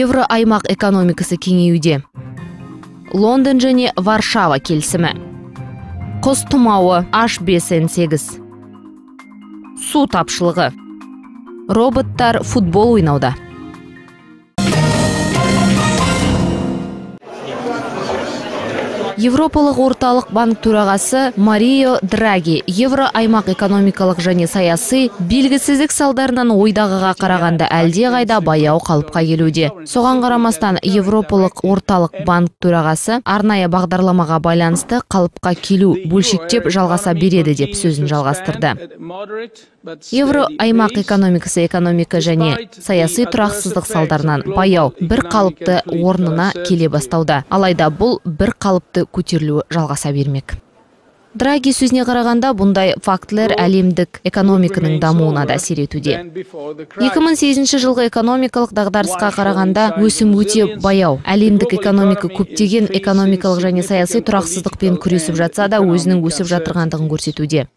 евро аймақ экономикасы кеңеюде. Лондон және варшава келісімі. Құс тұмауы h 5 n 8 су тапшылығы. Роботтар футбол ойнауда. Европалық орталық банк төрағасы марио драги евро аймақ экономикалық және саяси белгісіздік салдарынан ойдағыға қарағанда әлдеқайда баяу қалыпқа келуде. Соған қарамастан европалық орталық банк төрағасы арнайы бағдарламаға байланысты қалыпқа келу бөлшектеп жалғаса береді деп сөзін жалғастырды. Евро аймақ экономикасы экономика және саяси тұрақсыздық салдарынан баяу бір қалыпты орнына келе бастауда. Алайда бұл бір қалыпты көтерілуі жалғаса бермек. Драги сөзіне қарағанда бұндай фактілер әлемдік экономиканың дамуына да әсер етуде. 2008 жылғы экономикалық дағдарысқа қарағанда өсім өте баяу. Әлемдік экономика көптеген экономикалық және саяси тұрақсыздықпен күресіп жатса да өзінің өсіп жатырғандығын көрсетуде.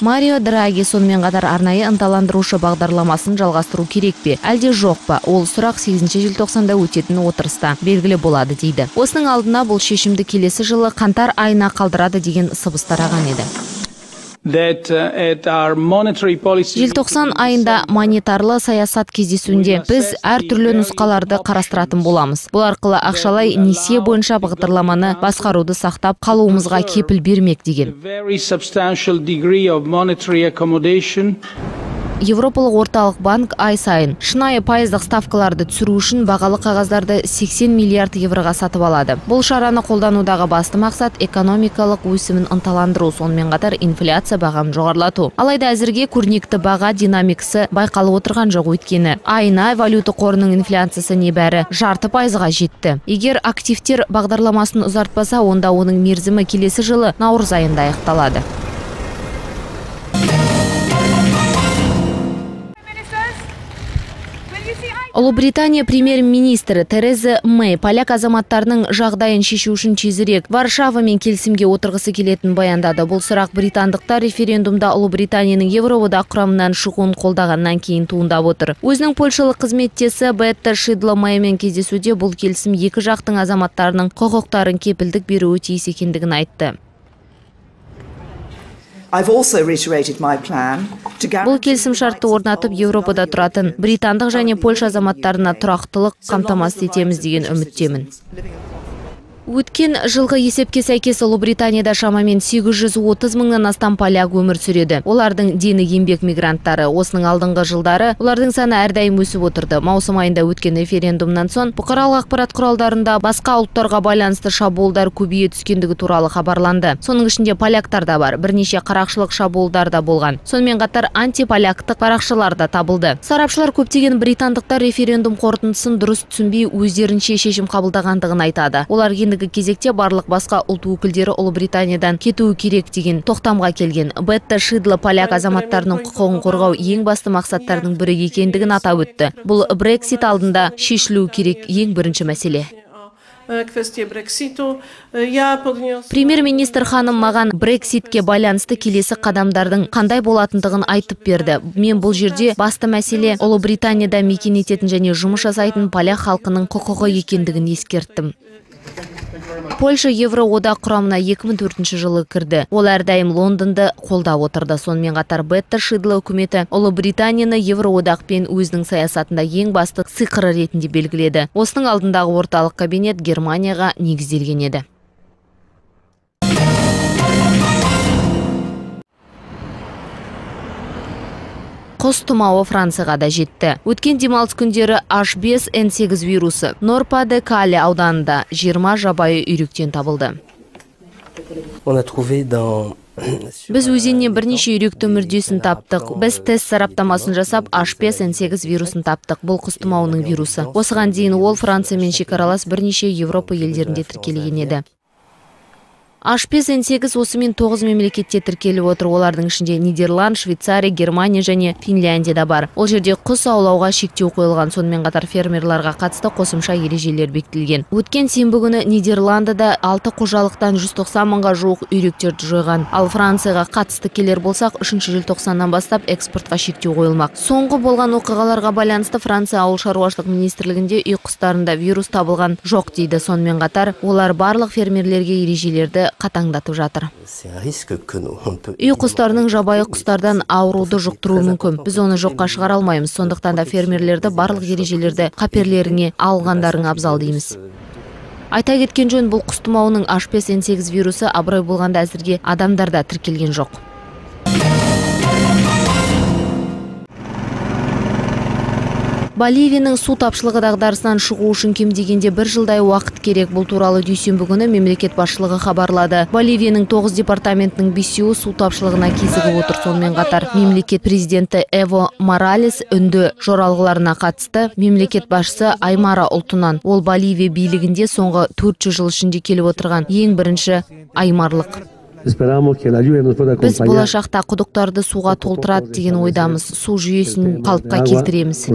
Марио драги сонымен қатар арнайы ынталандырушы бағдарламасын жалғастыру керек пе? Әлде жоқ па? Ол сұрақ 8 желтоқсанда өтетін отырыста белгілі болады дейді. Осының алдына бұл шешімді келесі жылы қаңтар айына қалдырады деген сыбыс тараған еді. Желтоқсан айында монетарлы саясат кездесуінде біз әртүрлі нұсқаларды қарастыратын боламыз. Бұл арқылы ақшалай несие бойынша бағдарламаны басқаруды сақтап қалуымызға кепіл бермек деген. Европалық орталық банк ай сайын шынайы пайыздық ставкаларды түсіру үшін бағалы қағаздарды 80 миллиард евроға сатып алады. Бұл шараны қолданудағы басты мақсат экономикалық өсімін ынталандыру сонымен қатар инфляция бағамын жоғарылату. Алайда әзірге көрнекті баға динамикасы байқалып отырған жоқ өйткені айына валюта қорының инфляциясы небәрі жарты пайызға жетті. Егер активтер бағдарламасын ұзартпаса онда оның мерзімі келесі жылы наурыз айында аяқталады. Ұлыбритания премьер министрі тереза мэй поляк азаматтарының жағдайын шешу үшін тезірек варшавамен келісімге отырғысы келетінін баяндады. Бұл сұрақ британдықтар референдумда ұлыбританияның евроодақ құрамынан шығуын қолдағаннан кейін туындап отыр. Өзінің польшалық қызметтесі бетта шидло мэймен кездесуде бұл келісім екі жақтың азаматтарының құқықтарын кепілдік беруі тиіс екендігін айтты. Бұл келісімшартты орнатып еуропада тұратын британдық және польша азаматтарына тұрақтылық қамтамасыз етеміз деген үміттемін. Өткен жылғы есепке сәйкес ұлыбританияда шамамен 830 мыңнан астам поляк өмір сүреді. Олардың дені еңбек мигранттары. Осының алдыңғы жылдары олардың саны әрдайым өсіп отырды. Маусым айында өткен референдумнан соң бұқаралық ақпарат құралдарында басқа ұлттарға байланысты шабуылдар көбейе түскендігі туралы хабарланды. Соның ішінде поляктар да бар. Бірнеше қарақшылық шабуылдар да болған. Сонымен қатар антиполяктық парақшалар да табылды. Сарапшылар көптеген британдықтар референдум қорытындысын дұрыс түсінбей өздерінше шешім қабылдағандығын айтады. Олар кезекте барлық басқа ұлт өкілдері ұлыбританиядан кетуі керек деген тоқтамға келген. Бетта шидло поляк азаматтарының құқығын қорғау ең басты мақсаттардың бірі екендігін атап өтті. Бұл брексит алдында шешілуі керек ең бірінші мәселе. Премьер министр ханым маған брекситке байланысты келесі қадамдардың қандай болатындығын айтып берді. Мен бұл жерде басты мәселе ұлыбританияда мекен ететін және жұмыс жасайтын поляк халқының құқығы екендігін ескерттім. Польша евроодақ құрамына 2004 жылы кірді. Ол әрдайым лондонды қолдап отырды. Сонымен қатар бетта шидло үкіметі ұлыбританияны евроодақпен өзінің саясатында ең басты сиқыры ретінде белгіледі. Осының алдындағы орталық кабинет германияға негізделген еді. Құс тұмауы францияға да жетті. Өткен демалыс күндері h 5 n 8 вирусы норпа де кале ауданында 20 жабайы үйректен табылды. Біз өзеннен бірнеше үйректі мүрдесін таптық. Біз тест сараптамасын жасап h 5 n 8 вирусын таптық. Бұл құс тұмауының вирусы. Осыған дейін ол франциямен шекаралас бірнеше еуропа елдерінде тіркелген еді. H бес n сегіз осымен тоғыз мемлекетте тіркеліп отыр. Олардың ішінде нидерланд швейцария германия және финляндия да бар. Ол жерде құс аулауға шектеу қойылған. Сонымен қатар фермерларға қатысты қосымша ережелер бекітілген. Өткен сенбі күні нидерландыда алты қожалықтан жүз тоқсан мыңға жуық үйректерді жойған. Ал францияға қатысты келер болсақ үшінші желтоқсаннан бастап экспортқа шектеу қойылмақ. Соңғы болған оқиғаларға байланысты франция ауыл шаруашылық министрлігінде үй құстарында вирус табылған жоқ дейді. Сонымен қатар олар барлық фермерлерге ережелерді қатаңдатып жатыр. Үй құстарының жабайы құстардан ауруды жұқтыруы мүмкін. Біз оны жоққа шығара алмаймыз. Сондықтан да фермерлерді барлық ережелерді қаперлеріңе алғандарың абзал дейміз. Айта кеткен жөн бұл құс тұмауының h сегіз вирусы абырой болғанда әзірге адамдарда тіркелген жоқ. Боливияның су тапшылығы дағдарысынан шығу үшін кем дегенде бір жылдай уақыт керек. Бұл туралы дүйсенбі күні мемлекет басшылығы хабарлады. Боливияның тоғыз департаментінің бесеуі су тапшылығына кезігіп отыр. Сонымен қатар мемлекет президенті эво моралес үнді жоралғыларына қатысты мемлекет басшысы аймара ұлтынан. Ол боливия билігінде соңғы төрт жүз жыл ішінде келіп отырған ең бірінші аймарлық біз болашақта құдықтарды суға толтырады деген ойдамыз су жүйесін қалыпқа келтіреміз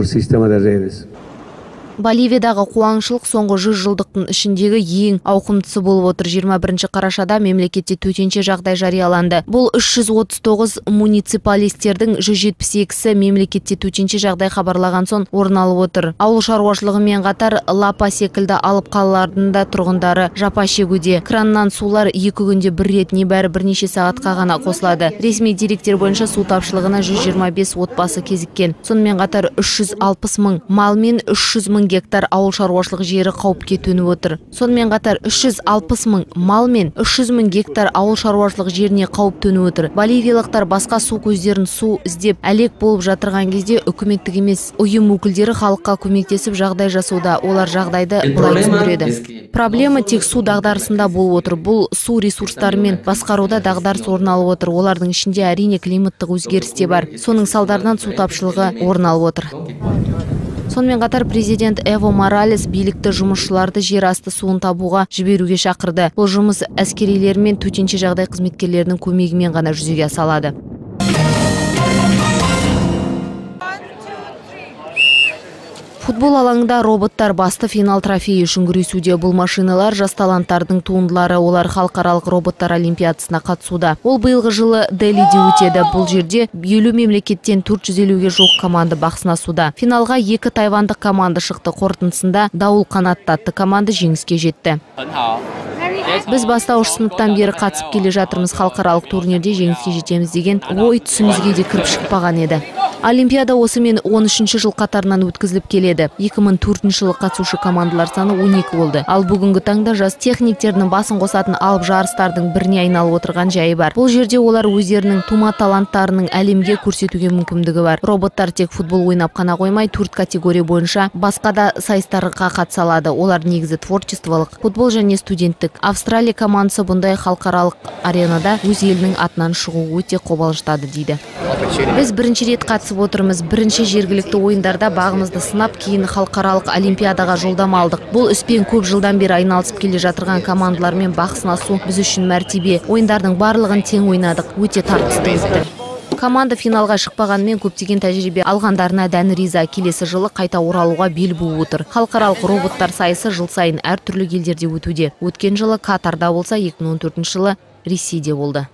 боливиядағы қуаңшылық соңғы жүз жылдықтың ішіндегі ең ауқымдысы болып отыр. 21 қарашада мемлекетте төтенше жағдай жарияланды. Бұл 339 муниципалистердің 172-сі мемлекетте төтенше жағдай хабарлаған соң орын алып отыр. Ауыл шаруашылығымен қатар лапа секілді алып қалалардың да тұрғындары жапа шегуде. Краннан сулар екі күнде бір рет небәрі бірнеше сағатқа ғана қосылады. Ресми деректер бойынша су тапшылығына 125 отбасы кезіккен. Сонымен қатар 360 мың мал мен 300 мың гектар ауыл шаруашылық жері қауіпке төніп отыр. Сонымен қатар 360 мың мал мен 300 мың гектар ауыл шаруашылық жеріне қауіп төніп отыр. Боливиялықтар басқа су көздерін су іздеп әлек болып жатырған кезде үкіметтік емес ұйым өкілдері халыққа көмектесіп жағдай жасауда. Олар жағдайды былай түсіндіреді. проблема тек су дағдарысында болып отыр. Бұл су ресурстарымен басқаруда дағдарыс орын алып отыр. Олардың ішінде әрине климаттық өзгеріс те бар. Соның салдарынан су тапшылығы орын алып отыр. Сонымен қатар президент эво моралес билікті жұмысшыларды жер асты суын табуға жіберуге шақырды. Бұл жұмыс әскерилер мен төтенше жағдай қызметкерлерінің көмегімен ғана жүзеге аса футбол алаңында роботтар басты финал трофейі үшін күресуде. Бұл машиналар жас таланттардың туындылары. Олар халықаралық роботтар олимпиадасына қатысуда. Ол биылғы жылы делиде өтеді. Бұл жерде елу мемлекеттен төрт жүз елуге жуық команда бақ сынасуда финалға екі тайвандық команда шықты. Қорытындысында дауыл қанатты атты команда жеңіске жетті. Біз бастауыш сыныптан бері қатысып келе жатырмыз. Халықаралық турнирде жеңіске жетеміз деген ой түсімізге де кіріп шықпаған еді. Олимпиада осымен 13 жыл қатарынан өткізіліп келеді. 2004 жылы қатысушы командалар саны 12 болды. Ал бүгінгі таңда жас техниктердің басын қосатын алып жарыстардың біріне айналып отырған жайы бар. Бұл жерде олар өздерінің тума таланттарының әлемге көрсетуге мүмкіндігі бар. Роботтар тек футбол ойнап қана қоймай төрт категория бойынша басқа да сайыстарға қатыса алады олар негізі творчестволық футбол және студенттік. Австралия командасы бұндай халықаралық аренада өз елінің атынан шығу өте қобалжытады дейді. Біз бірінші рет қатысып отырмыз. Бірінші жергілікті ойындарда бағымызды сынап кейін халықаралық олимпиадаға жолдама алдық. Бұл іспен көп жылдан бері айналысып келе жатырған командалармен бақ сынасу біз үшін мәртебе. Ойындардың барлығын тең ойнадық. Өте тартысты өтті команда финалға шықпағанымен көптеген тәжірибе алғандарына дән риза. Келесі жылы қайта оралуға бел буып отыр. Халықаралық роботтар сайысы жыл сайын әртүрлі елдерде өтуде. Өткен жылы катарда болса 2014 жылы ресейде болды.